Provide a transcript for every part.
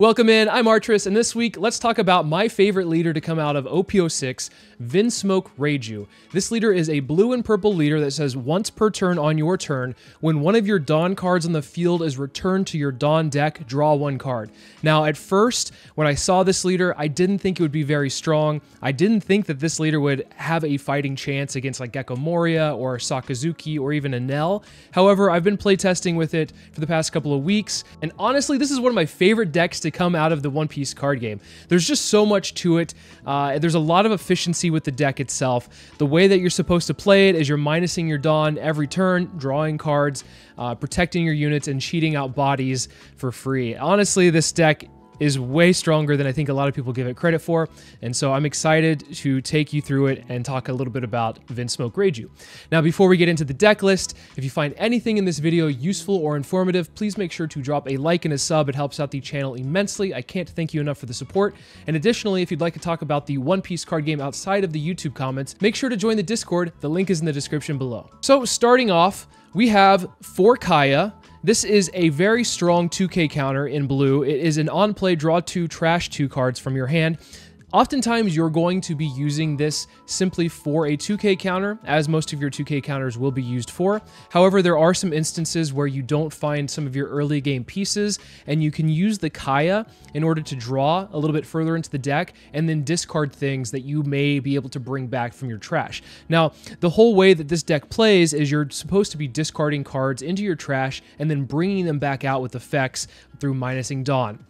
Welcome in, I'm Artress, and this week let's talk about my favorite leader to come out of OP06, Vinsmoke Reiju. This leader is a blue and purple leader that says once per turn on your turn, when one of your Dawn cards on the field is returned to your Dawn deck, draw one card. Now, at first, when I saw this leader, I didn't think it would be very strong. I didn't think that this leader would have a fighting chance against like Gecko Moria or Sakazuki or even Enel. However, I've been playtesting with it for the past couple of weeks, and honestly, this is one of my favorite decks to come out of the One Piece card game. There's just so much to it. Uh, there's a lot of efficiency with the deck itself. The way that you're supposed to play it is you're minusing your Dawn every turn, drawing cards, uh, protecting your units, and cheating out bodies for free. Honestly, this deck is way stronger than I think a lot of people give it credit for. And so I'm excited to take you through it and talk a little bit about Vinsmoke Reiju. Now, before we get into the deck list, if you find anything in this video useful or informative, please make sure to drop a like and a sub. It helps out the channel immensely. I can't thank you enough for the support. And additionally, if you'd like to talk about the One Piece card game outside of the YouTube comments, make sure to join the Discord. The link is in the description below. So starting off, we have for Kaya, this is a very strong 2k counter in blue. It is an on-play draw 2, trash 2 cards from your hand. Oftentimes, you're going to be using this simply for a 2k counter, as most of your 2k counters will be used for. However, there are some instances where you don't find some of your early game pieces, and you can use the Kaya in order to draw a little bit further into the deck, and then discard things that you may be able to bring back from your trash. Now, the whole way that this deck plays is you're supposed to be discarding cards into your trash, and then bringing them back out with effects through minusing Dawn.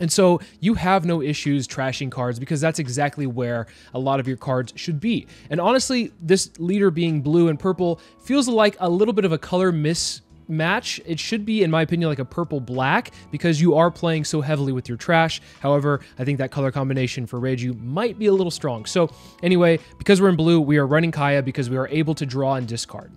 And so you have no issues trashing cards because that's exactly where a lot of your cards should be. And honestly, this leader being blue and purple feels like a little bit of a color mismatch. It should be, in my opinion, like a purple black because you are playing so heavily with your trash. However, I think that color combination for Reiju might be a little strong. So anyway, because we're in blue, we are running Kaya because we are able to draw and discard.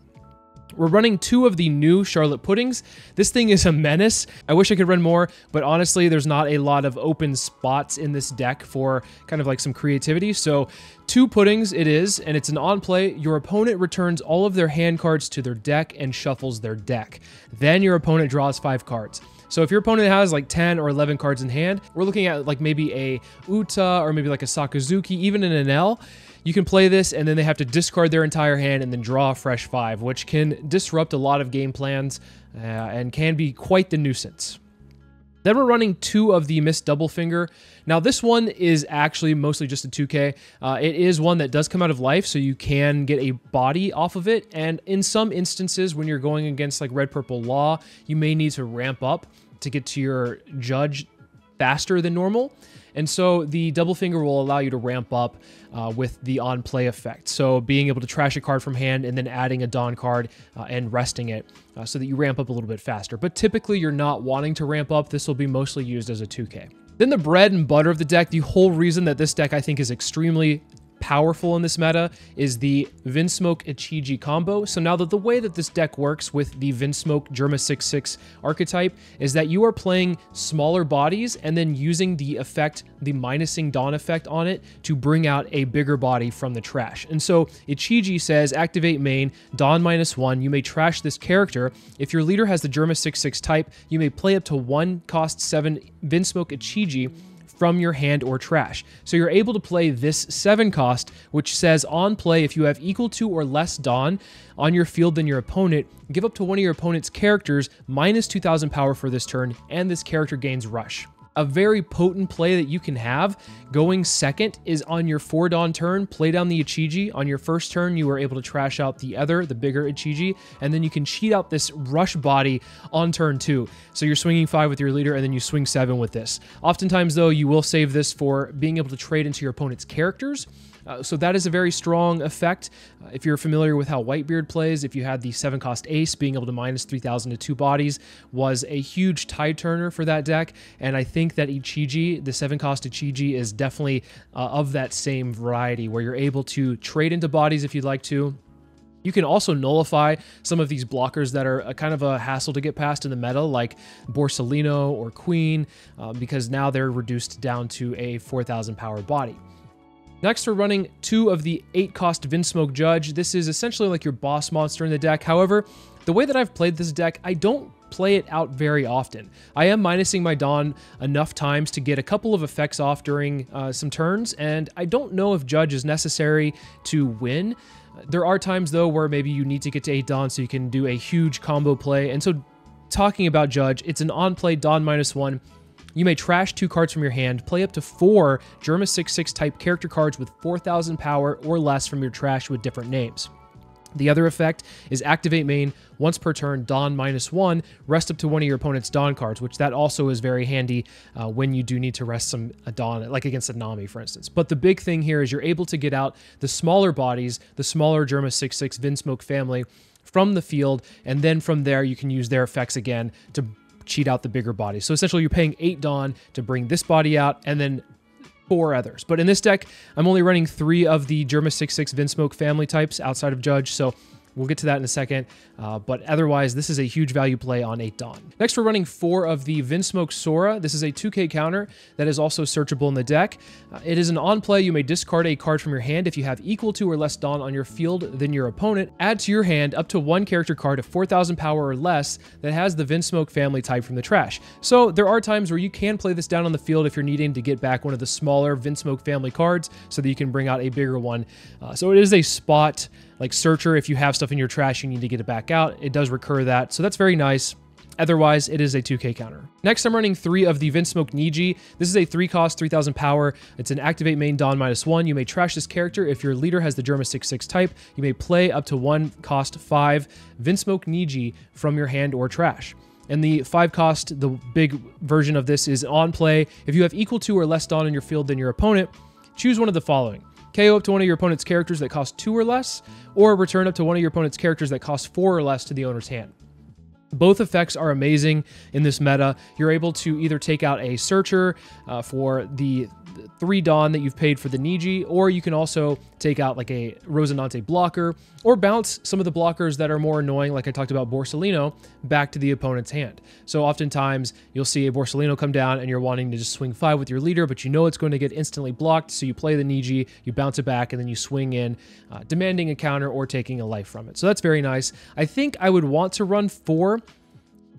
We're running two of the new Charlotte Puddings. This thing is a menace. I wish I could run more, but honestly, there's not a lot of open spots in this deck for kind of like some creativity. So two Puddings it is, and it's an on-play. Your opponent returns all of their hand cards to their deck and shuffles their deck. Then your opponent draws five cards. So if your opponent has like 10 or 11 cards in hand, we're looking at like maybe a Uta or maybe like a Sakazuki, even an Enel. You can play this and then they have to discard their entire hand and then draw a fresh five, which can disrupt a lot of game plans uh, and can be quite the nuisance. Then we're running two of the Miss Double Finger. Now this one is actually mostly just a 2K. Uh, it is one that does come out of life, so you can get a body off of it. And in some instances, when you're going against like Red Purple Law, you may need to ramp up to get to your judge faster than normal. And so the double finger will allow you to ramp up uh, with the on play effect. So being able to trash a card from hand and then adding a Dawn card uh, and resting it uh, so that you ramp up a little bit faster. But typically you're not wanting to ramp up. This will be mostly used as a 2K. Then the bread and butter of the deck, the whole reason that this deck I think is extremely powerful in this meta is the Vinsmoke Ichiji combo. So now that the way that this deck works with the Vinsmoke Germa 6-6 archetype is that you are playing smaller bodies and then using the effect, the minusing Dawn effect on it to bring out a bigger body from the trash. And so Ichiji says, activate main, Dawn minus one, you may trash this character. If your leader has the Germa 6-6 type, you may play up to one cost seven Vinsmoke Ichiji from your hand or trash. So you're able to play this 7 cost, which says on play if you have equal to or less Dawn on your field than your opponent, give up to one of your opponent's characters minus 2000 power for this turn, and this character gains Rush a very potent play that you can have going second is on your four Dawn turn, play down the Ichiji. On your first turn, you are able to trash out the other, the bigger Ichiji, and then you can cheat out this rush body on turn two. So you're swinging five with your leader, and then you swing seven with this. Oftentimes, though, you will save this for being able to trade into your opponent's characters. Uh, so that is a very strong effect. Uh, if you're familiar with how Whitebeard plays, if you had the 7 cost Ace, being able to minus 3,000 to 2 bodies was a huge tide turner for that deck. And I think that Ichiji, the 7 cost Ichiji, is definitely uh, of that same variety where you're able to trade into bodies if you'd like to. You can also nullify some of these blockers that are a kind of a hassle to get past in the meta, like Borsalino or Queen, uh, because now they're reduced down to a 4,000 power body. Next, we're running two of the 8 cost Vinsmoke Judge. This is essentially like your boss monster in the deck. However, the way that I've played this deck, I don't play it out very often. I am minusing my Dawn enough times to get a couple of effects off during uh, some turns, and I don't know if Judge is necessary to win. There are times though where maybe you need to get to 8 Dawn so you can do a huge combo play, and so talking about Judge, it's an on play Dawn minus 1 you may trash two cards from your hand, play up to four Germa 6-6 type character cards with 4,000 power or less from your trash with different names. The other effect is activate main once per turn, Dawn minus one, rest up to one of your opponent's Dawn cards, which that also is very handy uh, when you do need to rest some a Dawn, like against a Nami, for instance. But the big thing here is you're able to get out the smaller bodies, the smaller Germa 6-6 Vinsmoke family from the field, and then from there you can use their effects again to cheat out the bigger bodies. So essentially, you're paying eight Dawn to bring this body out, and then four others. But in this deck, I'm only running three of the Germa 6-6 Vinsmoke family types outside of Judge, so We'll get to that in a second, uh, but otherwise, this is a huge value play on 8 Dawn. Next, we're running 4 of the Vinsmoke Sora. This is a 2k counter that is also searchable in the deck. Uh, it is an on-play. You may discard a card from your hand if you have equal to or less Dawn on your field than your opponent. Add to your hand up to one character card of 4,000 power or less that has the Vinsmoke family type from the trash. So there are times where you can play this down on the field if you're needing to get back one of the smaller Vinsmoke family cards so that you can bring out a bigger one. Uh, so it is a spot like Searcher, if you have stuff in your trash, you need to get it back out. It does recur that, so that's very nice. Otherwise, it is a 2k counter. Next, I'm running three of the Vinsmoke Niji. This is a three cost, 3000 power. It's an activate main Dawn minus one. You may trash this character if your leader has the Germa 6-6 type. You may play up to one cost five Vinsmoke Niji from your hand or trash. And the five cost, the big version of this is on play. If you have equal to or less Dawn in your field than your opponent, choose one of the following. KO up to one of your opponent's characters that cost two or less, or return up to one of your opponent's characters that cost four or less to the owner's hand. Both effects are amazing in this meta. You're able to either take out a searcher uh, for the three Dawn that you've paid for the Niji, or you can also take out like a Rosinante blocker, or bounce some of the blockers that are more annoying, like I talked about Borsalino, back to the opponent's hand. So oftentimes you'll see a Borsalino come down and you're wanting to just swing five with your leader, but you know it's going to get instantly blocked, so you play the Niji, you bounce it back, and then you swing in, uh, demanding a counter or taking a life from it. So that's very nice. I think I would want to run four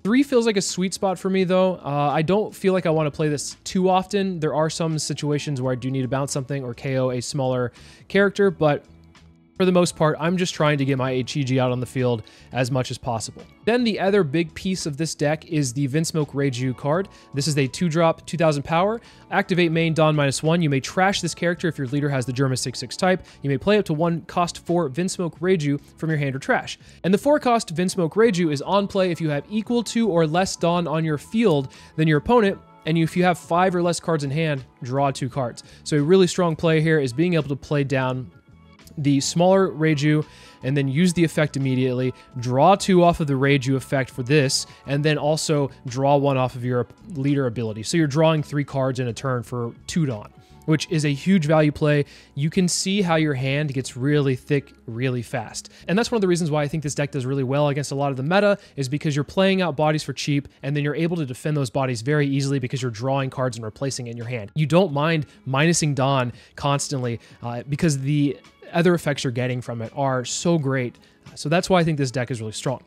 Three feels like a sweet spot for me, though. Uh, I don't feel like I want to play this too often. There are some situations where I do need to bounce something or KO a smaller character, but for the most part, I'm just trying to get my HEG out on the field as much as possible. Then the other big piece of this deck is the Vinsmoke Reiju card. This is a 2-drop, 2000 power. Activate main Dawn minus 1. You may trash this character if your leader has the Germa 6-6 type. You may play up to one cost 4 Vinsmoke Reiju from your hand or trash. And the 4 cost Vinsmoke Reiju is on play if you have equal to or less Dawn on your field than your opponent, and if you have five or less cards in hand, draw two cards. So a really strong play here is being able to play down the smaller Reiju and then use the effect immediately, draw two off of the Reiju effect for this, and then also draw one off of your leader ability. So you're drawing three cards in a turn for two Dawn which is a huge value play. You can see how your hand gets really thick really fast. And that's one of the reasons why I think this deck does really well against a lot of the meta is because you're playing out bodies for cheap and then you're able to defend those bodies very easily because you're drawing cards and replacing in your hand. You don't mind minusing Dawn constantly uh, because the other effects you're getting from it are so great. So that's why I think this deck is really strong.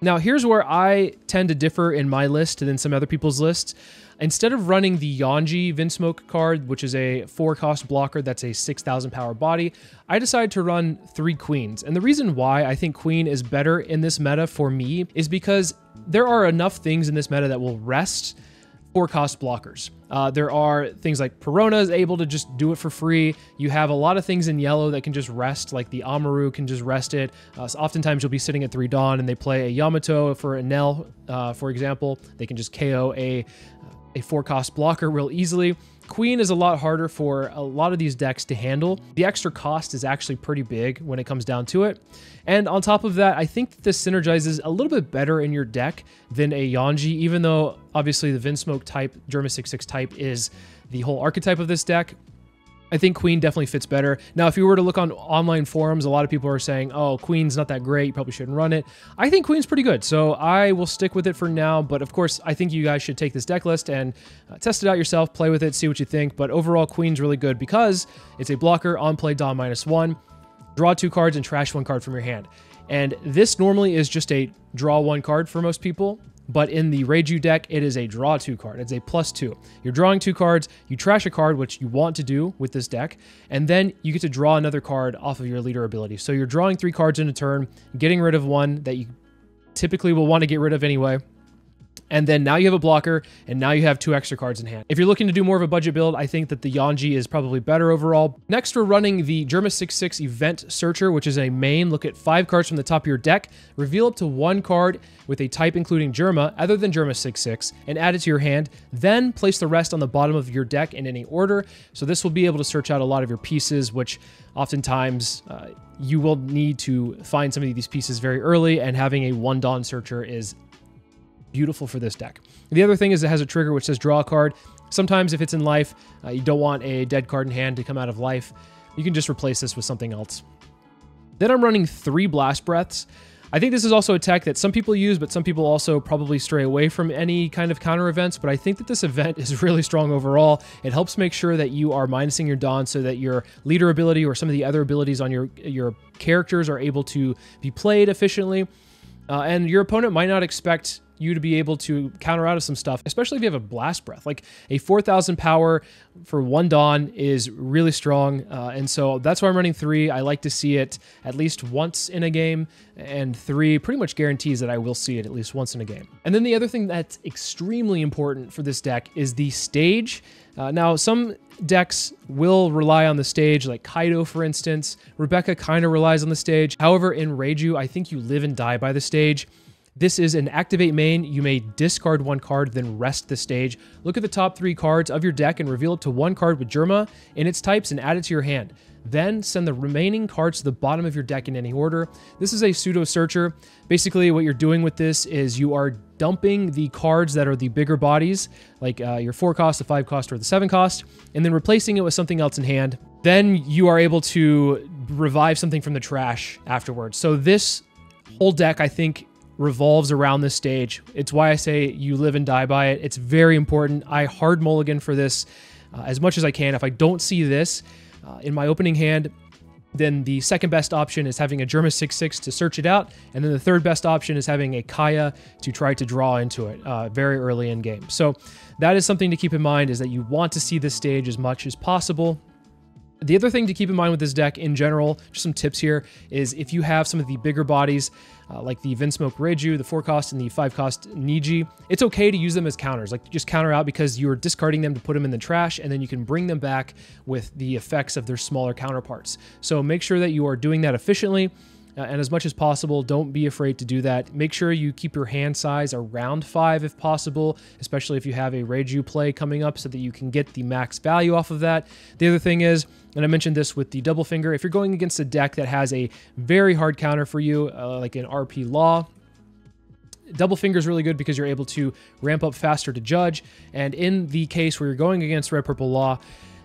Now, here's where I tend to differ in my list than some other people's lists. Instead of running the Yonji Vinsmoke card, which is a four cost blocker that's a 6,000 power body, I decided to run three Queens. And the reason why I think Queen is better in this meta for me is because there are enough things in this meta that will rest four cost blockers. Uh, there are things like Perona is able to just do it for free. You have a lot of things in yellow that can just rest, like the Amaru can just rest it. Uh, so oftentimes you'll be sitting at three Dawn and they play a Yamato for a Nell, uh, for example. They can just KO a a four cost blocker real easily. Queen is a lot harder for a lot of these decks to handle. The extra cost is actually pretty big when it comes down to it. And on top of that, I think that this synergizes a little bit better in your deck than a Yonji, even though obviously the Vinsmoke type, Germa 6-6 type is the whole archetype of this deck. I think Queen definitely fits better. Now, if you were to look on online forums, a lot of people are saying, oh, Queen's not that great. You probably shouldn't run it. I think Queen's pretty good, so I will stick with it for now. But of course, I think you guys should take this deck list and uh, test it out yourself, play with it, see what you think. But overall, Queen's really good because it's a blocker on play Dawn minus one. Draw two cards and trash one card from your hand. And this normally is just a draw one card for most people, but in the Reiju deck, it is a draw two card. It's a plus two. You're drawing two cards, you trash a card, which you want to do with this deck, and then you get to draw another card off of your leader ability. So you're drawing three cards in a turn, getting rid of one that you typically will want to get rid of anyway, and then now you have a blocker, and now you have two extra cards in hand. If you're looking to do more of a budget build, I think that the Yonji is probably better overall. Next, we're running the Germa 6-6 Event Searcher, which is a main. Look at five cards from the top of your deck, reveal up to one card with a type including Germa, other than Germa 6-6, and add it to your hand. Then place the rest on the bottom of your deck in any order. So this will be able to search out a lot of your pieces, which oftentimes uh, you will need to find some of these pieces very early, and having a one Dawn Searcher is beautiful for this deck. The other thing is it has a trigger which says draw a card. Sometimes if it's in life, uh, you don't want a dead card in hand to come out of life, you can just replace this with something else. Then I'm running three Blast Breaths. I think this is also a tech that some people use, but some people also probably stray away from any kind of counter events. But I think that this event is really strong overall. It helps make sure that you are minusing your Dawn so that your leader ability or some of the other abilities on your, your characters are able to be played efficiently. Uh, and your opponent might not expect you to be able to counter out of some stuff, especially if you have a blast breath. Like a 4,000 power for one Dawn is really strong. Uh, and so that's why I'm running three. I like to see it at least once in a game, and three pretty much guarantees that I will see it at least once in a game. And then the other thing that's extremely important for this deck is the stage. Uh, now, some decks will rely on the stage, like Kaido, for instance. Rebecca kind of relies on the stage. However, in Reiju, I think you live and die by the stage. This is an activate main. You may discard one card, then rest the stage. Look at the top three cards of your deck and reveal it to one card with Germa in its types and add it to your hand. Then send the remaining cards to the bottom of your deck in any order. This is a pseudo searcher. Basically, what you're doing with this is you are dumping the cards that are the bigger bodies, like uh, your four cost, the five cost, or the seven cost, and then replacing it with something else in hand. Then you are able to revive something from the trash afterwards. So this whole deck, I think, revolves around this stage. It's why I say you live and die by it. It's very important. I hard mulligan for this uh, as much as I can. If I don't see this uh, in my opening hand, then the second best option is having a Germa 6-6 to search it out, and then the third best option is having a Kaya to try to draw into it uh, very early in game. So that is something to keep in mind is that you want to see this stage as much as possible. The other thing to keep in mind with this deck in general, just some tips here, is if you have some of the bigger bodies, uh, like the Vinsmoke Reiju, the 4 cost, and the 5 cost Niji, it's okay to use them as counters. Like just counter out because you're discarding them to put them in the trash, and then you can bring them back with the effects of their smaller counterparts. So make sure that you are doing that efficiently. Uh, and as much as possible, don't be afraid to do that. Make sure you keep your hand size around five if possible, especially if you have a Reiju play coming up so that you can get the max value off of that. The other thing is, and I mentioned this with the double finger, if you're going against a deck that has a very hard counter for you, uh, like an RP Law, double finger is really good because you're able to ramp up faster to judge. And in the case where you're going against red purple law,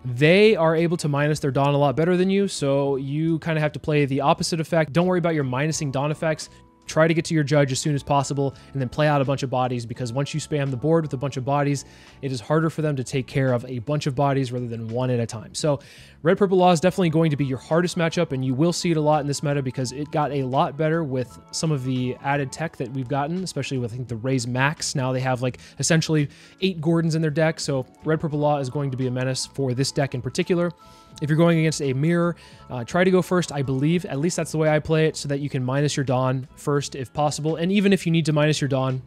they are able to minus their Dawn a lot better than you, so you kind of have to play the opposite effect. Don't worry about your minusing Dawn effects. Try to get to your judge as soon as possible and then play out a bunch of bodies because once you spam the board with a bunch of bodies, it is harder for them to take care of a bunch of bodies rather than one at a time. So Red Purple Law is definitely going to be your hardest matchup and you will see it a lot in this meta because it got a lot better with some of the added tech that we've gotten, especially with I think the Raise Max. Now they have like essentially eight Gordons in their deck. So Red Purple Law is going to be a menace for this deck in particular. If you're going against a mirror, uh, try to go first, I believe. At least that's the way I play it, so that you can minus your Dawn first if possible. And even if you need to minus your Dawn,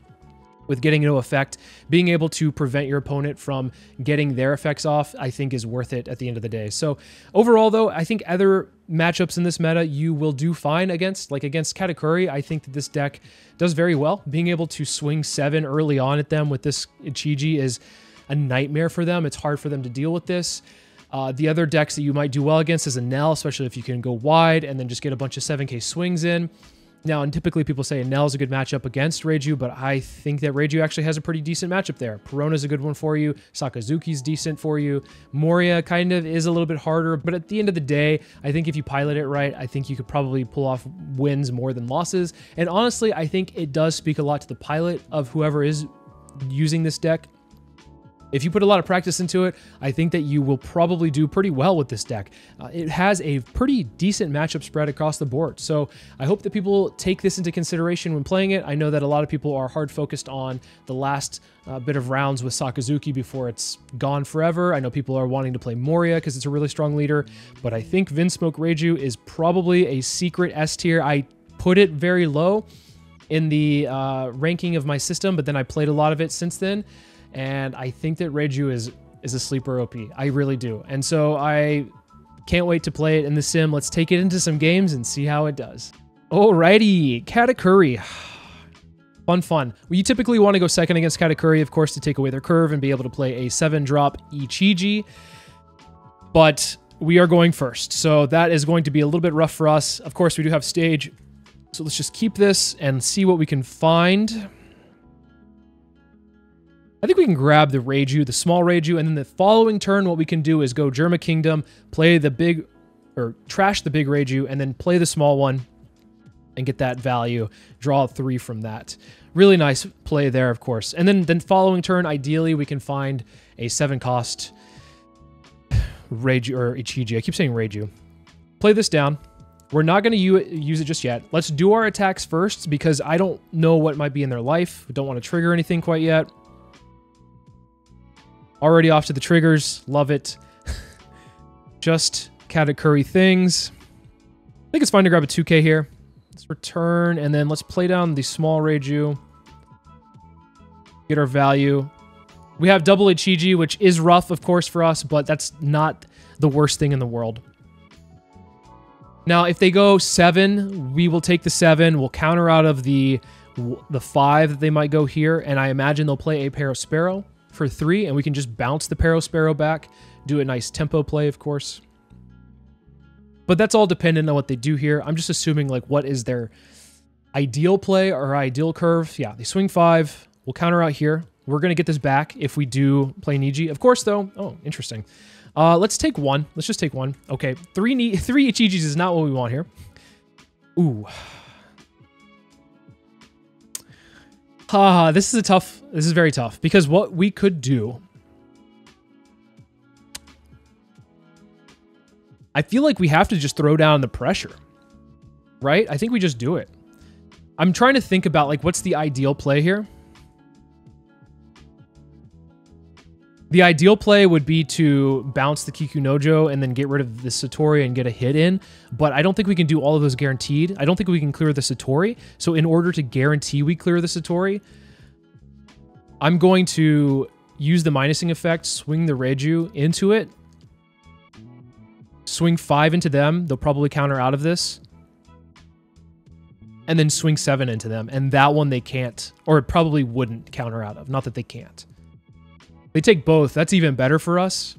with getting no effect, being able to prevent your opponent from getting their effects off, I think is worth it at the end of the day. So overall, though, I think other matchups in this meta you will do fine against. Like against Katakuri, I think that this deck does very well. Being able to swing seven early on at them with this Ichiji is a nightmare for them. It's hard for them to deal with this. Uh, the other decks that you might do well against is Enel, especially if you can go wide and then just get a bunch of 7k swings in. Now, and typically people say Enel is a good matchup against Reiju, but I think that Reiju actually has a pretty decent matchup there. Perona's a good one for you. Sakazuki's decent for you. Moria kind of is a little bit harder, but at the end of the day, I think if you pilot it right, I think you could probably pull off wins more than losses. And honestly, I think it does speak a lot to the pilot of whoever is using this deck If you put a lot of practice into it, I think that you will probably do pretty well with this deck. Uh, it has a pretty decent matchup spread across the board. So I hope that people take this into consideration when playing it. I know that a lot of people are hard focused on the last uh, bit of rounds with Sakazuki before it's gone forever. I know people are wanting to play Moria because it's a really strong leader, but I think Vinsmoke Reiju is probably a secret S tier. I put it very low in the uh, ranking of my system, but then I played a lot of it since then, and I think that Reiju is is a sleeper OP. I really do, and so I can't wait to play it in the sim. Let's take it into some games and see how it does. Alrighty, Katakuri. Fun, fun. Well, you typically want to go second against Katakuri, of course, to take away their curve and be able to play a seven drop Ichiji. But we are going first. So that is going to be a little bit rough for us. Of course, we do have stage so let's just keep this and see what we can find. I think we can grab the Reiju, the small Reiju, and then the following turn, what we can do is go Germa Kingdom, play the big, or trash the big Reiju, and then play the small one and get that value, draw three from that. Really nice play there, of course. And then, then following turn, ideally, we can find a seven cost Reiju, or Ichiji. I keep saying Reiju. Play this down. We're not going to use it just yet. Let's do our attacks first because I don't know what might be in their life. We don't want to trigger anything quite yet. Already off to the triggers. Love it. just Katakuri things. I think it's fine to grab a 2k here. Let's return, and then let's play down the small Reiju. Get our value. We have double Ichiji, which is rough, of course, for us, but that's not the worst thing in the world. Now, if they go seven, we will take the seven. We'll counter out of the the five that they might go here, and I imagine they'll play a Perospero for three, and we can just bounce the Perospero back, do a nice tempo play, of course. But that's all dependent on what they do here. I'm just assuming like what is their ideal play or ideal curve. Yeah, they swing five. We'll counter out here. We're going to get this back if we do play Niji. Of course, though. Oh, interesting. Uh, let's take one. Let's just take one. Okay, three three Ichijis is not what we want here. Ooh. Ah, this is a tough, this is very tough because what we could do I feel like we have to just throw down the pressure, right? I think we just do it. I'm trying to think about like what's the ideal play here. The ideal play would be to bounce the Kikunojo and then get rid of the Satori and get a hit in, but I don't think we can do all of those guaranteed. I don't think we can clear the Satori. So in order to guarantee we clear the Satori, I'm going to use the minusing effect, swing the Reiju into it, swing five into them. They'll probably counter out of this. And then swing seven into them. And that one they can't, or it probably wouldn't counter out of. Not that they can't. They take both. That's even better for us.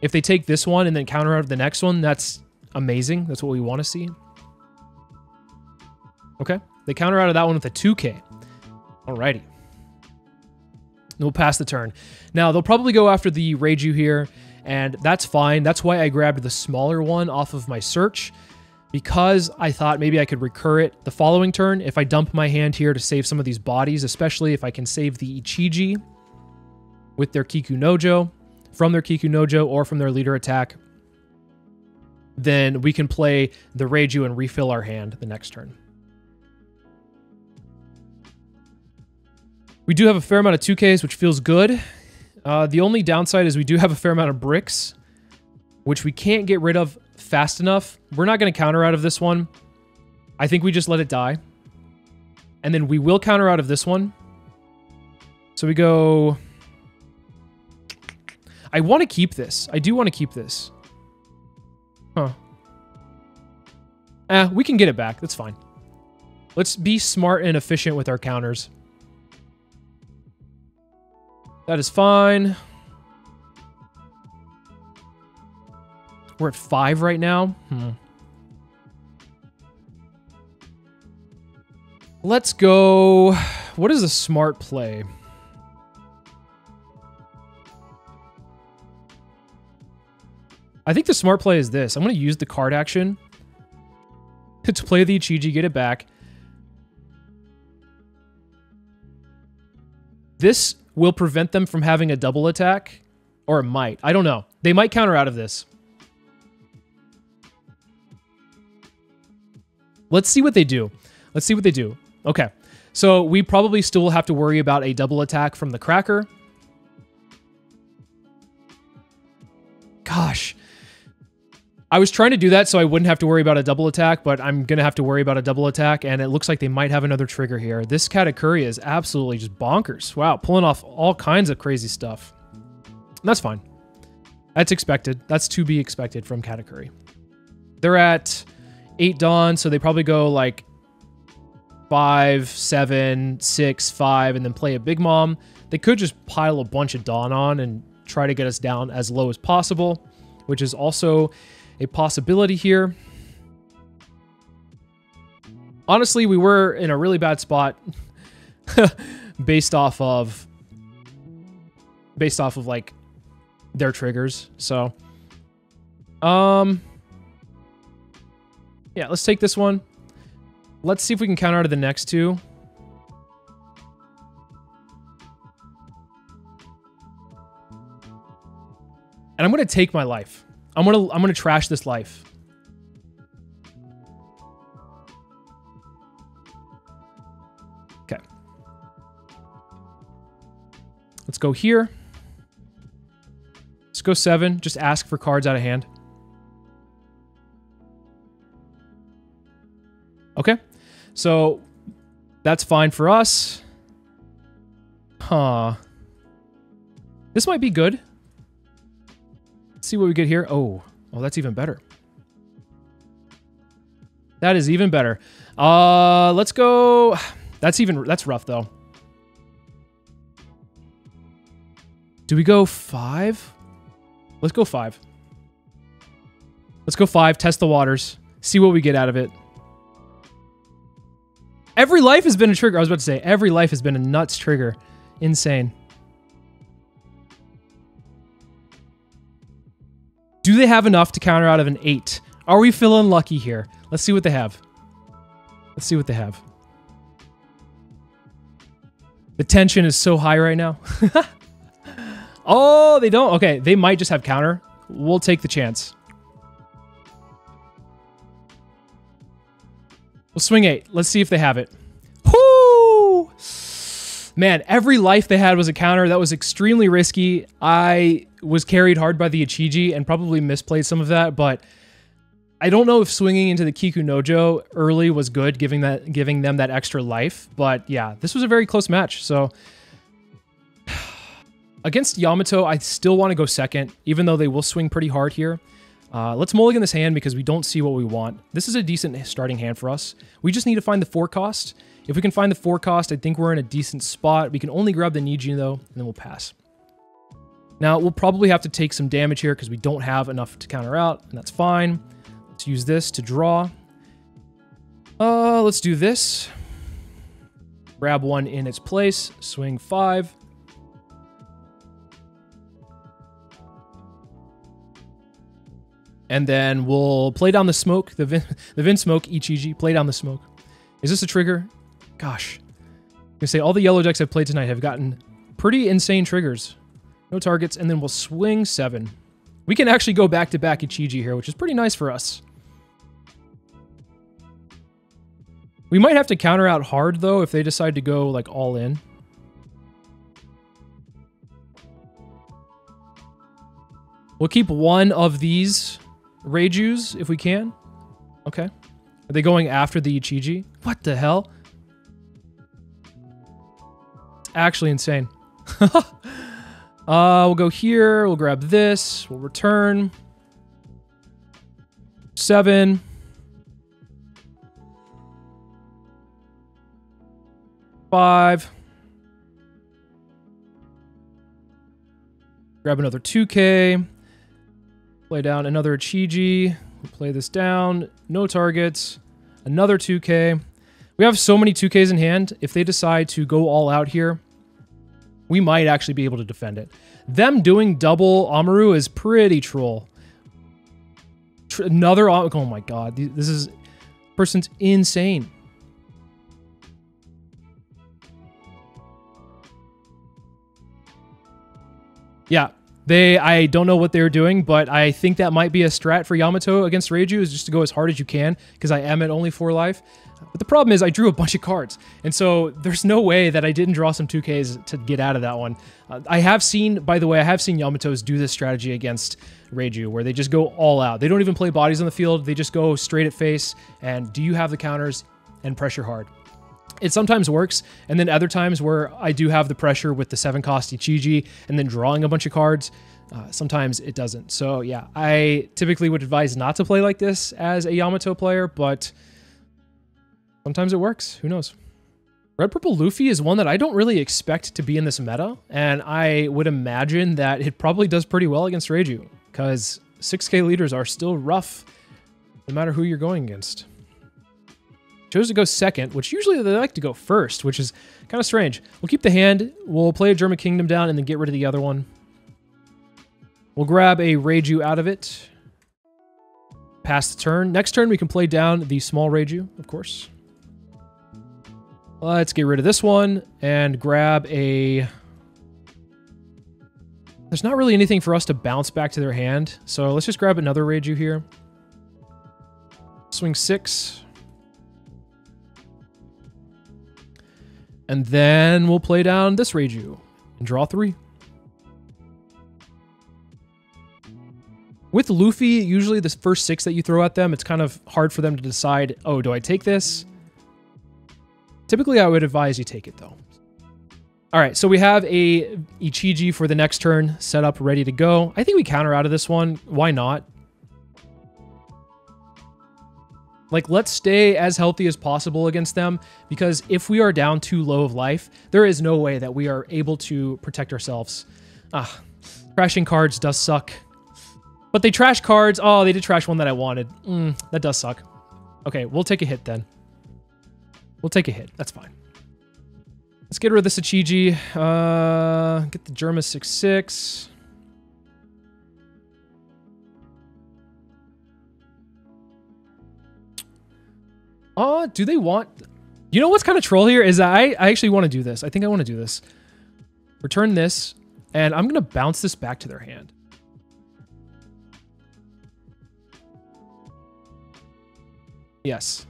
If they take this one and then counter out of the next one, that's amazing. That's what we want to see. Okay. They counter out of that one with a 2k. Alrighty. We'll pass the turn. Now, they'll probably go after the Reiju here, and that's fine. That's why I grabbed the smaller one off of my search, because I thought maybe I could recur it the following turn if I dump my hand here to save some of these bodies, especially if I can save the Ichiji with their Kikunojo, from their Kikunojo, or from their leader attack, then we can play the Reiju and refill our hand the next turn. We do have a fair amount of 2Ks, which feels good. Uh, the only downside is we do have a fair amount of bricks, which we can't get rid of fast enough. We're not going to counter out of this one. I think we just let it die. And then we will counter out of this one. So we go I want to keep this. I do want to keep this. Huh. Eh, we can get it back. That's fine. Let's be smart and efficient with our counters. That is fine. We're at five right now. Hmm. Let's go. What is a smart play? I think the smart play is this. I'm going to use the card action to play the Ichiji, get it back. This will prevent them from having a double attack Or it might. I don't know. They might counter out of this. Let's see what they do. Let's see what they do. Okay. So we probably still have to worry about a double attack from the Cracker. Gosh. I was trying to do that so I wouldn't have to worry about a double attack, but I'm going to have to worry about a double attack, and it looks like they might have another trigger here. This Katakuri is absolutely just bonkers. Wow, pulling off all kinds of crazy stuff. That's fine. That's expected. That's to be expected from Katakuri. They're at 8 Dawn, so they probably go like 5, 7, 6, 5, and then play a Big Mom. They could just pile a bunch of Dawn on and try to get us down as low as possible, which is also a possibility here. Honestly, we were in a really bad spot based off of based off of like their triggers. So um yeah, let's take this one. Let's see if we can counter out of the next two. And I'm going to take my life. I'm gonna I'm gonna trash this life. Okay. Let's go here. Let's go seven. Just ask for cards out of hand. Okay. So that's fine for us. Huh. This might be good see what we get here. Oh, oh, that's even better. That is even better. Uh, let's go. That's even, that's rough though. Do we go five? Let's go five. Let's go five, test the waters, see what we get out of it. Every life has been a trigger. I was about to say, every life has been a nuts trigger. Insane. Do they have enough to counter out of an 8? Are we feeling lucky here? Let's see what they have. Let's see what they have. The tension is so high right now. oh, they don't? Okay, they might just have counter. We'll take the chance. We'll swing 8. Let's see if they have it. Man, every life they had was a counter. That was extremely risky. I was carried hard by the Ichiji and probably misplayed some of that, but I don't know if swinging into the Kikunojo early was good, giving that giving them that extra life. But yeah, this was a very close match. So against Yamato, I still want to go second, even though they will swing pretty hard here. Uh, let's mulligan this hand because we don't see what we want. This is a decent starting hand for us. We just need to find the four cost. If we can find the four cost, I think we're in a decent spot. We can only grab the Niji though, and then we'll pass. Now, we'll probably have to take some damage here because we don't have enough to counter out, and that's fine. Let's use this to draw. Uh, let's do this. Grab one in its place, swing five. And then we'll play down the smoke, the Vin, the Vinsmoke Ichiji, play down the smoke. Is this a trigger? Gosh. I'm gonna say all the yellow decks I've played tonight have gotten pretty insane triggers. No targets, and then we'll swing seven. We can actually go back-to-back -back Ichiji here, which is pretty nice for us. We might have to counter out hard, though, if they decide to go, like, all in. We'll keep one of these Reijus if we can. Okay. Are they going after the Ichiji? What the hell? Actually insane. Uh, we'll go here. We'll grab this. We'll return. Seven. Five. Grab another 2K. Play down another Ichiji. We'll play this down. No targets. Another 2K. We have so many 2Ks in hand. If they decide to go all out here, we might actually be able to defend it. Them doing double Amaru is pretty troll. Tr another, oh my god, this is, person's insane. Yeah, They, I don't know what they're doing, but I think that might be a strat for Yamato against Reiju is just to go as hard as you can because I am at only four life. But the problem is I drew a bunch of cards, and so there's no way that I didn't draw some 2Ks to get out of that one. Uh, I have seen, by the way, I have seen Yamatos do this strategy against Reiju, where they just go all out. They don't even play bodies on the field. They just go straight at face, and do you have the counters and pressure hard. It sometimes works, and then other times where I do have the pressure with the 7 cost Ichiji and then drawing a bunch of cards, uh, sometimes it doesn't. So yeah, I typically would advise not to play like this as a Yamato player, but sometimes it works. Who knows? Red Purple Luffy is one that I don't really expect to be in this meta, and I would imagine that it probably does pretty well against Reiju, because 6k leaders are still rough no matter who you're going against. Chose to go second, which usually they like to go first, which is kind of strange. We'll keep the hand, we'll play a Germa Kingdom down, and then get rid of the other one. We'll grab a Reiju out of it. Pass the turn. Next turn, we can play down the small Reiju, of course. Let's get rid of this one and grab a... There's not really anything for us to bounce back to their hand, so let's just grab another Reiju here. Swing six. And then we'll play down this Reiju and draw three. With Luffy, usually the first six that you throw at them, it's kind of hard for them to decide, oh, do I take this? Typically, I would advise you take it, though. All right, so we have a Ichiji for the next turn set up, ready to go. I think we counter out of this one. Why not? Like, let's stay as healthy as possible against them because if we are down too low of life, there is no way that we are able to protect ourselves. Ah, crashing cards does suck. But they trash cards. Oh, they did trash one that I wanted. Mm, that does suck. Okay, we'll take a hit then. We'll take a hit. That's fine. Let's get rid of the Ichiji. Uh, get the Germa 6-6. Oh, do they want... You know what's kind of troll here is I, I actually want to do this. I think I want to do this. Return this, and I'm going to bounce this back to their hand. Yes.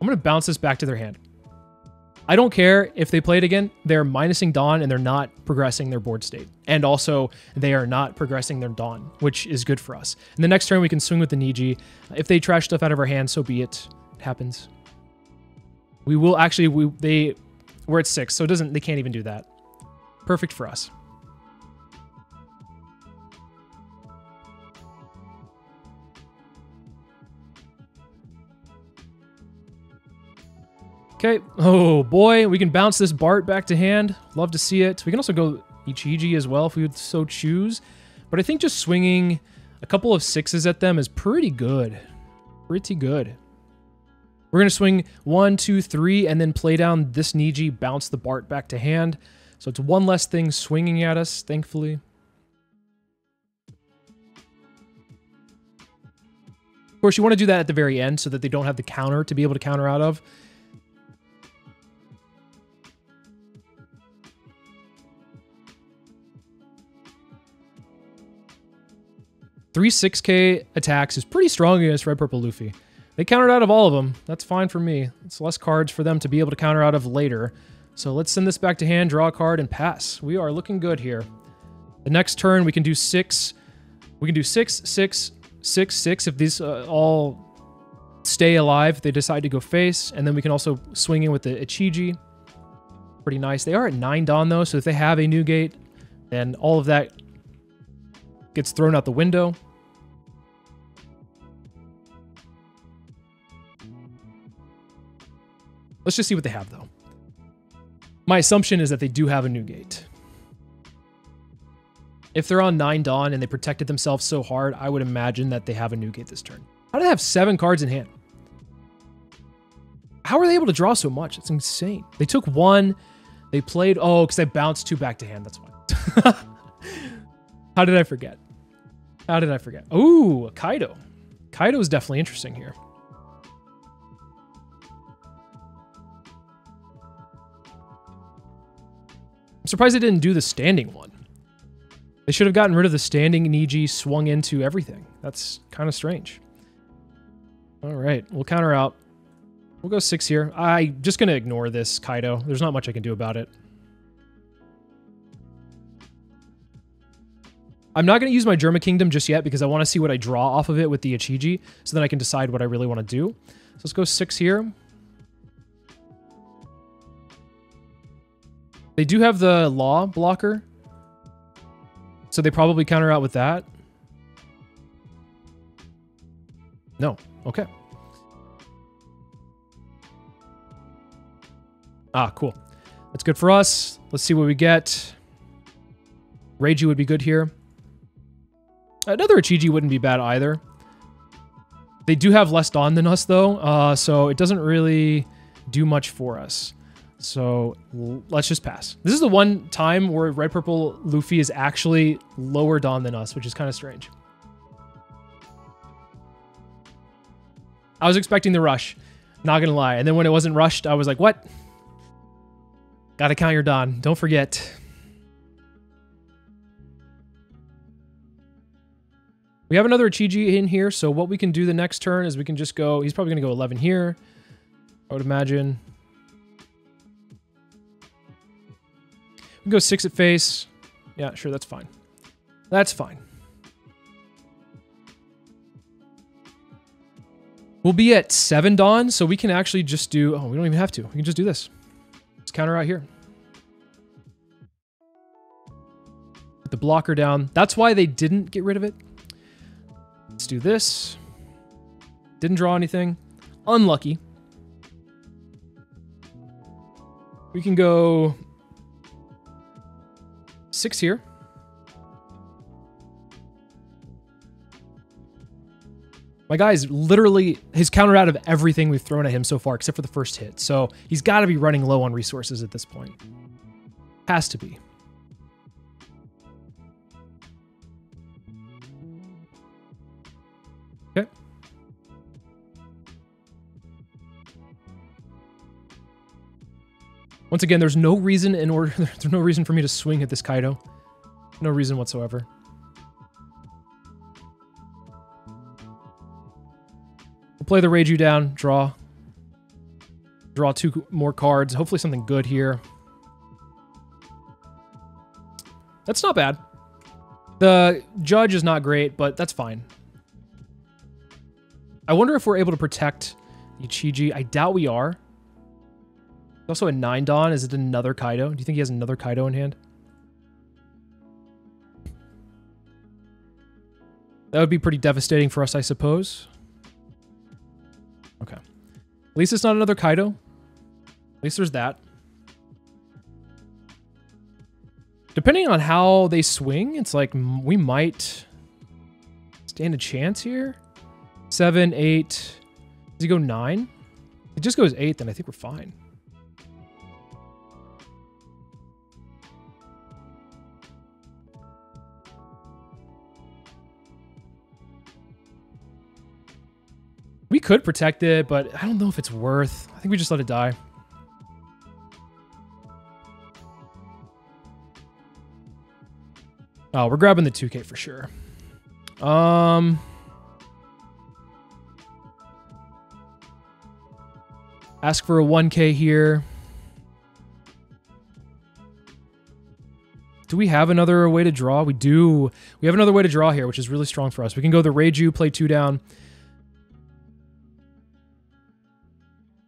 I'm going to bounce this back to their hand. I don't care if they play it again. They're minusing Dawn and they're not progressing their board state. And also, they are not progressing their Dawn, which is good for us. And the next turn, we can swing with the Niji. If they trash stuff out of our hand, so be it. It happens. We will actually, we they, we're at six, so it doesn't, they can't even do that. Perfect for us. Okay. Oh boy, we can bounce this Bart back to hand. Love to see it. We can also go Ichiji as well if we would so choose. But I think just swinging a couple of sixes at them is pretty good. Pretty good. We're going to swing one, two, three, and then play down this Niji, bounce the Bart back to hand. So it's one less thing swinging at us, thankfully. Of course, you want to do that at the very end so that they don't have the counter to be able to counter out of. Three 6k attacks is pretty strong against Red Purple Luffy. They countered out of all of them. That's fine for me. It's less cards for them to be able to counter out of later. So let's send this back to hand, draw a card, and pass. We are looking good here. The next turn, we can do six. We can do six, six, six, six if these uh, all stay alive. They decide to go face. And then we can also swing in with the Ichiji. Pretty nice. They are at 9 Dawn, though, so if they have a Newgate, then all of that gets thrown out the window. Let's just see what they have, though. My assumption is that they do have a Newgate. If they're on 9 Dawn and they protected themselves so hard, I would imagine that they have a Newgate this turn. How do they have seven cards in hand? How are they able to draw so much? It's insane. They took one, they played, oh, because they bounced two back to hand, that's why. How did I forget? How did I forget? Ooh, Kaido. Kaido is definitely interesting here. Surprised they didn't do the standing one. They should have gotten rid of the standing Niji swung into everything. That's kind of strange. All right, we'll counter out. We'll go six here. I'm just going to ignore this Kaido. There's not much I can do about it. I'm not going to use my Germa Kingdom just yet because I want to see what I draw off of it with the Ichiji, so then I can decide what I really want to do. So let's go six here. They do have the Law blocker, so they probably counter out with that. No. Okay. Ah, cool. That's good for us. Let's see what we get. Reiju would be good here. Another Ichiji wouldn't be bad either. They do have less DON than us, though, uh, so it doesn't really do much for us. So let's just pass. This is the one time where Red Purple Luffy is actually lower DON than us, which is kind of strange. I was expecting the rush, not gonna lie. And then when it wasn't rushed, I was like, what? Gotta count your DON. Don't forget. We have another Ichiji in here, so what we can do the next turn is we can just go... He's probably to go 11 here, I would imagine. Go 6 at face. Yeah, sure, that's fine. That's fine. We'll be at 7 DON, so we can actually just do... Oh, we don't even have to. We can just do this. Let's counter out here. Put the blocker down. That's why they didn't get rid of it. Let's do this. Didn't draw anything. Unlucky. We can go six here. My guy is literally his counter out of everything we've thrown at him so far, except for the first hit. So he's got to be running low on resources at this point. Has to be. Once again, there's no reason in order there's no reason for me to swing at this Kaido. No reason whatsoever. We'll play the Reiju down, draw. Draw two more cards. Hopefully something good here. That's not bad. The judge is not great, but that's fine. I wonder if we're able to protect Ichiji. I doubt we are. Also a 9 DON. Is it another Kaido? Do you think he has another Kaido in hand? That would be pretty devastating for us, I suppose. Okay. At least it's not another Kaido. At least there's that. Depending on how they swing, it's like we might stand a chance here. Seven, eight. Does he go nine? If it just goes eight, then I think we're fine. We could protect it, but I don't know if it's worth. I think we just let it die. Oh, we're grabbing the 2k for sure. Um... Ask for a 1k here. Do we have another way to draw? We do. We have another way to draw here, which is really strong for us. We can go the Reiju, play two down.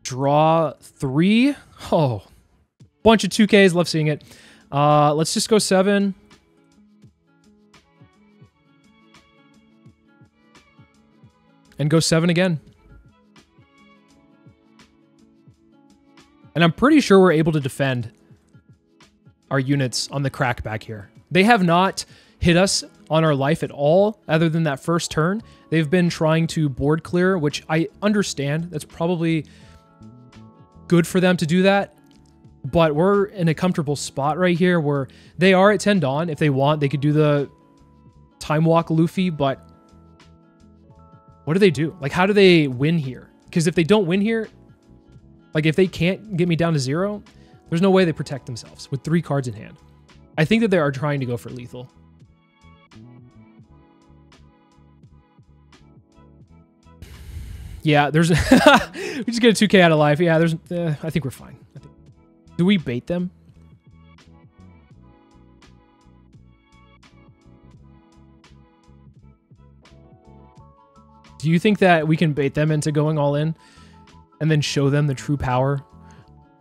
Draw three. Oh, bunch of 2Ks. Love seeing it. Uh, let's just go seven. And go seven again. And I'm pretty sure we're able to defend our units on the crack back here. They have not hit us on our life at all, other than that first turn. They've been trying to board clear, which I understand. That's probably good for them to do that. But we're in a comfortable spot right here where they are at 10 DON. If they want, they could do the Time Walk Luffy, but what do they do? Like, how do they win here? Because if they don't win here, like if they can't get me down to zero, there's no way they protect themselves with three cards in hand. I think that they are trying to go for lethal. Yeah, there's we just get a 2k out of life. Yeah, there's uh, I think we're fine. Think. Do we bait them? Do you think that we can bait them into going all in and then show them the true power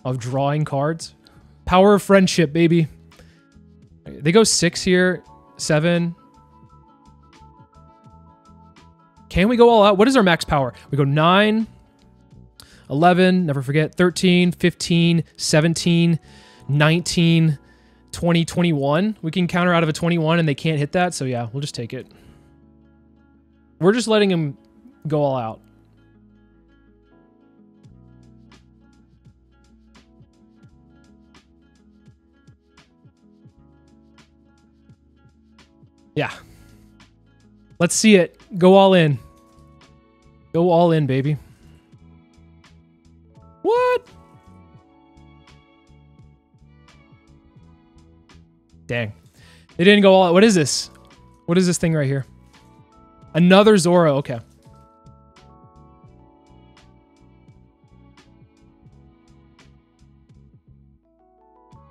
of drawing cards? Power of friendship, baby. They go six here, seven. Can we go all out? What is our max power? We go nine, 11, never forget, 13, 15, 17, 19, 20, 21. We can counter out of a 21 and they can't hit that. So yeah, we'll just take it. We're just letting him go all out. Yeah. Let's see it. Go all in. Go all in, baby. What? Dang. They didn't go all out. What is this? What is this thing right here? Another Zoro. Okay.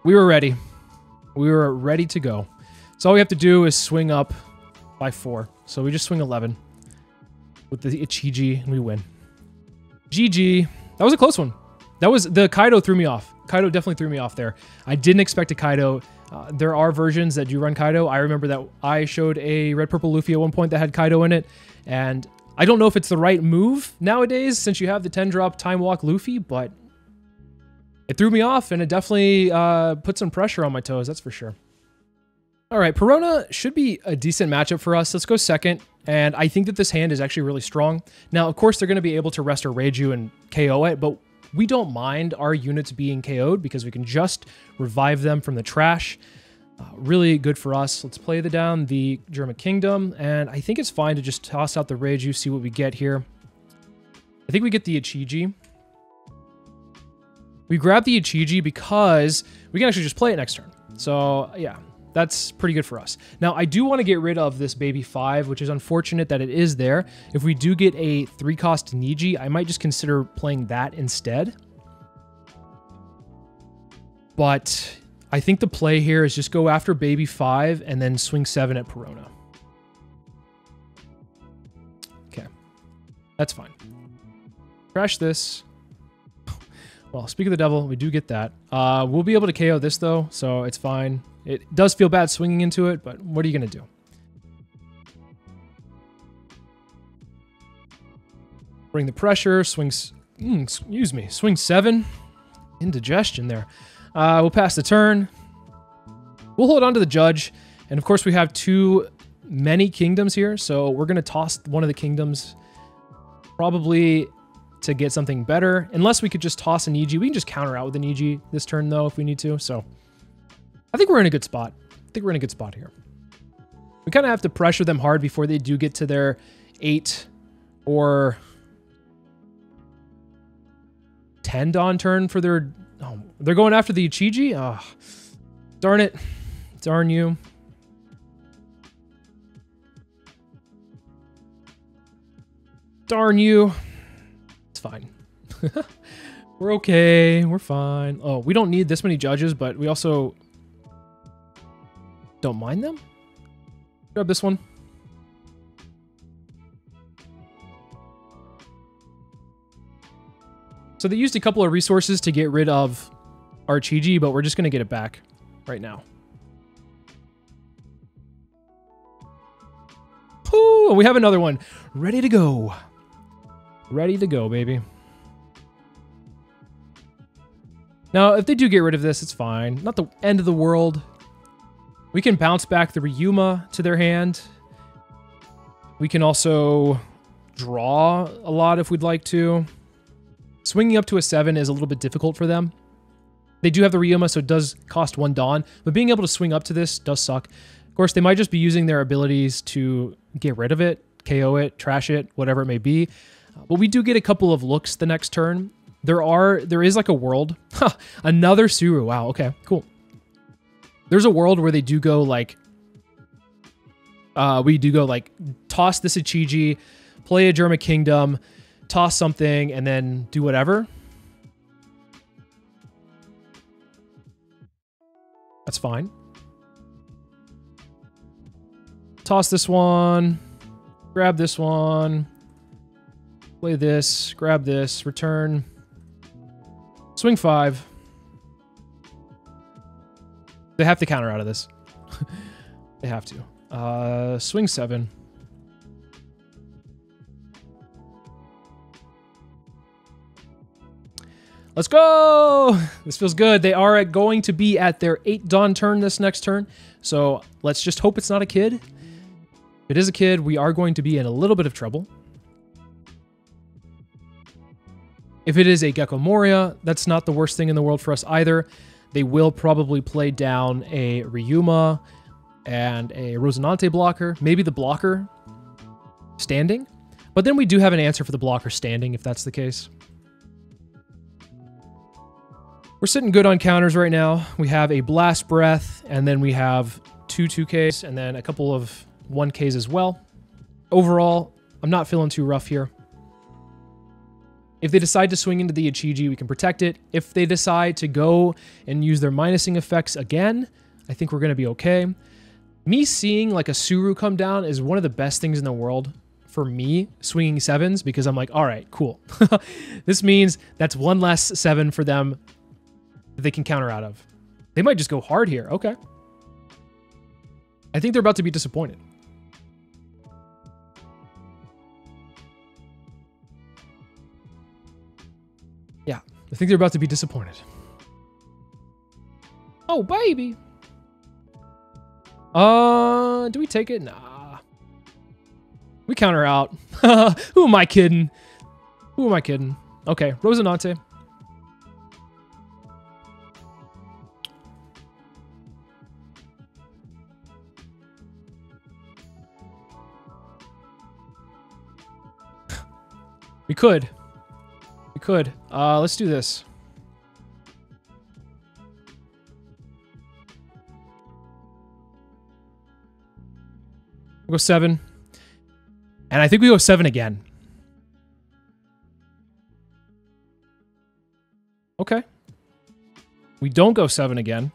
We were ready. We were ready to go. So all we have to do is swing up by four. So we just swing 11 with the Ichiji and we win. GG. That was a close one. That was, the Kaido threw me off. Kaido definitely threw me off there. I didn't expect a Kaido. Uh, there are versions that do run Kaido. I remember that I showed a Red Purple Luffy at one point that had Kaido in it. And I don't know if it's the right move nowadays since you have the 10 drop Time Walk Luffy, but it threw me off and it definitely uh, put some pressure on my toes, that's for sure. All right, Perona should be a decent matchup for us. Let's go second. And I think that this hand is actually really strong. Now, of course, they're going to be able to rest our Reiju and KO it, but we don't mind our units being KO'd because we can just revive them from the trash. Uh, really good for us. Let's play the down the Germa Kingdom, and I think it's fine to just toss out the Reiju, see what we get here. I think we get the Ichiji. We grab the Ichiji because we can actually just play it next turn. So, yeah, that's pretty good for us. Now, I do want to get rid of this baby 5, which is unfortunate that it is there. If we do get a 3-cost Niji, I might just consider playing that instead. But I think the play here is just go after baby 5 and then swing 7 at Perona. Okay. That's fine. Crash this. Well, speak of the devil, we do get that. Uh, we'll be able to KO this, though, so it's fine. It does feel bad swinging into it, but what are you going to do? Bring the pressure, swings, mm, excuse me, swing seven. Indigestion there. Uh, we'll pass the turn. We'll hold on to the judge. And of course, we have too many kingdoms here, so we're going to toss one of the kingdoms probably to get something better. Unless we could just toss an EG. We can just counter out with an EG this turn, though, if we need to. So I think we're in a good spot. I think we're in a good spot here. We kind of have to pressure them hard before they do get to their 8 or 10 DON turn for their... Oh, they're going after the Ichiji? Oh, ah, darn it. Darn you. Darn you. Fine. we're okay. We're fine. Oh, we don't need this many judges, but we also don't mind them. Grab this one. So they used a couple of resources to get rid of Ichiji, but we're just going to get it back right now. Ooh, we have another one. Ready to go. Ready to go, baby. Now, if they do get rid of this, it's fine. Not the end of the world. We can bounce back the Ryuma to their hand. We can also draw a lot if we'd like to. Swinging up to a 7 is a little bit difficult for them. They do have the Ryuma, so it does cost one DON, but being able to swing up to this does suck. Of course, they might just be using their abilities to get rid of it, KO it, trash it, whatever it may be. But we do get a couple of looks the next turn. There are, there is like a world. Another Suru. Wow, okay, cool. There's a world where they do go like, uh, we do go like toss this Ichiji, play a Germa Kingdom, toss something and then do whatever. That's fine. Toss this one. Grab this one. Play this. Grab this. Return. Swing five. They have to counter out of this. they have to. Uh, swing seven. Let's go! This feels good. They are going to be at their 8 DON turn this next turn. So let's just hope it's not a kid. If it is a kid, we are going to be in a little bit of trouble. If it is a Gecko Moria, that's not the worst thing in the world for us either. They will probably play down a Ryuma and a Rosinante blocker, maybe the blocker standing. But then we do have an answer for the blocker standing if that's the case. We're sitting good on counters right now. We have a Blast Breath, and then we have two 2Ks, and then a couple of 1Ks as well. Overall, I'm not feeling too rough here. If they decide to swing into the Ichiji, we can protect it. If they decide to go and use their minusing effects again, I think we're going to be okay. Me seeing like a Suru come down is one of the best things in the world for me swinging sevens because I'm like, all right, cool. this means that's one less seven for them that they can counter out of. They might just go hard here. Okay. I think they're about to be disappointed. I think they're about to be disappointed. Oh, baby. Uh, do we take it? Nah. We counter out. Who am I kidding? Who am I kidding? Okay, Rosinante. We could. Could. Uh, let's do this. We'll go seven. And I think we go seven again. Okay. We don't go seven again.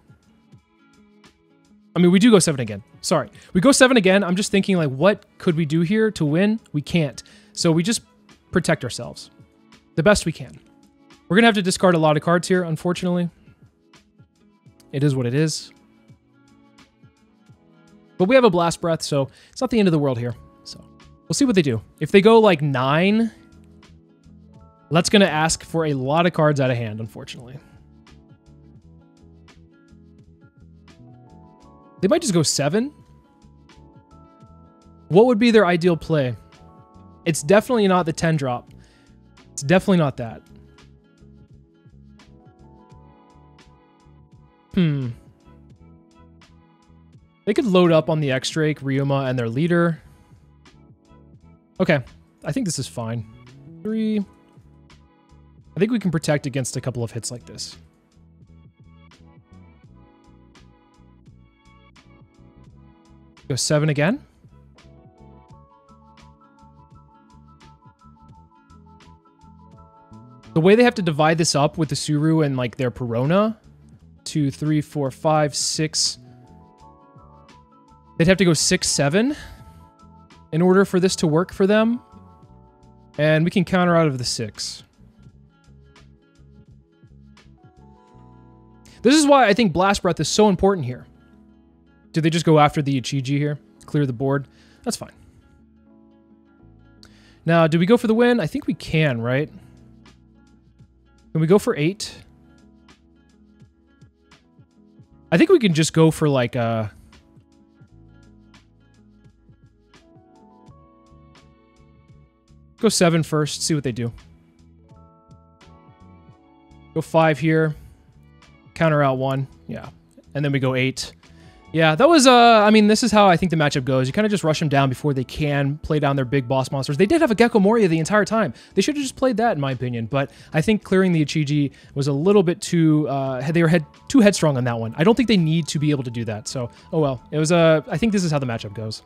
I mean, we do go seven again. Sorry. We go seven again. I'm just thinking, like, what could we do here to win? We can't. So we just protect ourselves the best we can. We're going to have to discard a lot of cards here, unfortunately. It is what it is. But we have a Blast Breath, so it's not the end of the world here. So we'll see what they do. If they go like nine, that's going to ask for a lot of cards out of hand, unfortunately. They might just go seven. What would be their ideal play? It's definitely not the 10 drop. It's definitely not that. Hmm. They could load up on the X-Drake, Ryuma, and their leader. Okay. I think this is fine. Three. I think we can protect against a couple of hits like this. Go seven again. Way they have to divide this up with the Suru and like their Perona, two, three, four, five, six. They'd have to go six, seven in order for this to work for them. And we can counter out of the six. This is why I think Blast Breath is so important here. Do they just go after the Ichiji here? Clear the board? That's fine. Now, do we go for the win? I think we can, right? Can we go for eight? I think we can just go for like uh Go seven first, see what they do. Go five here. Counter out one. Yeah. And then we go eight. Yeah, that was, uh, I mean, this is how I think the matchup goes. You kind of just rush them down before they can play down their big boss monsters. They did have a Gecko Moria the entire time. They should have just played that, in my opinion. But I think clearing the Ichiji was a little bit too, uh, they were head, too headstrong on that one. I don't think they need to be able to do that. So, oh well. It was, uh, I think this is how the matchup goes.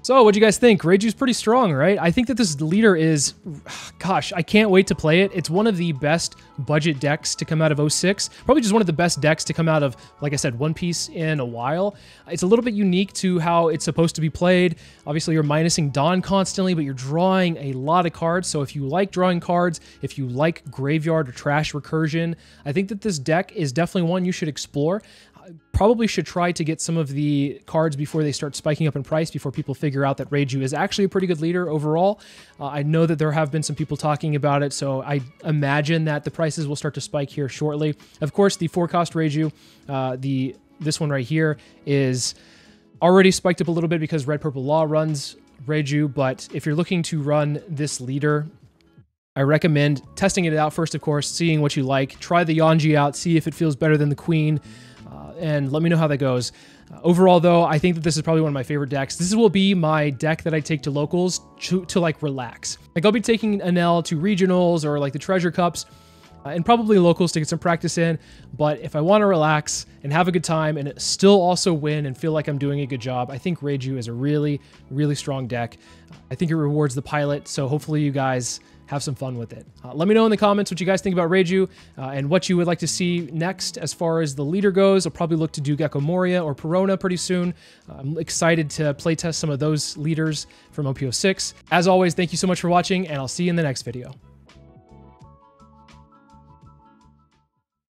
So, what do you guys think? Reiju's pretty strong, right? I think that this leader is, gosh, I can't wait to play it. It's one of the best budget decks to come out of 06. Probably just one of the best decks to come out of, like I said, One Piece in a while. It's a little bit unique to how it's supposed to be played. Obviously, you're minusing DON constantly, but you're drawing a lot of cards. So, if you like drawing cards, if you like graveyard or trash recursion, I think that this deck is definitely one you should explore probably should try to get some of the cards before they start spiking up in price, before people figure out that Reiju is actually a pretty good leader overall. Uh, I know that there have been some people talking about it, so I imagine that the prices will start to spike here shortly. Of course, the four cost Reiju, uh, the this one right here is already spiked up a little bit because Red Purple Law runs Reiju, but if you're looking to run this leader, I recommend testing it out first, of course, seeing what you like. Try the Yonji out, see if it feels better than the Queen and let me know how that goes. Uh, overall, though, I think that this is probably one of my favorite decks. This will be my deck that I take to locals to, to like relax. Like I'll be taking Enel to regionals or like the treasure cups uh, and probably locals to get some practice in. But if I want to relax and have a good time and still also win and feel like I'm doing a good job, I think Reiju is a really, really strong deck. I think it rewards the pilot. So hopefully you guys have some fun with it. Uh, let me know in the comments what you guys think about Reiju uh, and what you would like to see next as far as the leader goes. I'll probably look to do Gecko Moria or Perona pretty soon. I'm excited to playtest some of those leaders from OP06. As always, thank you so much for watching, and I'll see you in the next video.